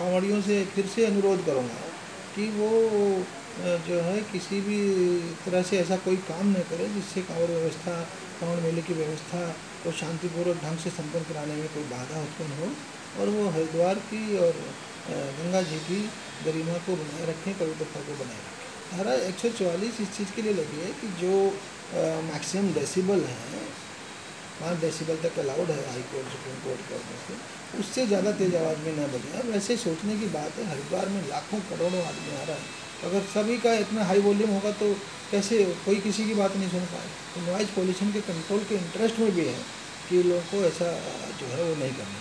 कांवड़ियों से फिर से अनुरोध करूँगा कि वो जो है, किसी भी तरह से ऐसा कोई काम न करे जिससे कांवड़ व्यवस्था कांवड़ मेले की व्यवस्था को शांतिपूर्वक ढंग से संपन्न कराने में कोई बाधा उत्पन्न हो और वो हरिद्वार की और गंगा जी की गरिमा को बनाए रखें, पवित्रता को बनाए रखें। धारा एक सौ चौवालीस इस चीज़ के लिए लगी है कि जो मैक्सिमम डेसिबल है, पाँच डेसिबल तक अलाउड है हाई कोर्ट, सुप्रीम कोर्ट के से उससे ज़्यादा तेज़ आवाज़ में न बजे। वैसे सोचने की बात है हरिद्वार में लाखों करोड़ों आदमी आ रहा है। अगर सभी का इतना हाई वॉल्यूम होगा तो कैसे कोई किसी की बात नहीं सुन पाए तो नॉइज़ पॉल्यूशन के कंट्रोल के इंटरेस्ट में भी है कि लोगों को ऐसा जो है वो नहीं करना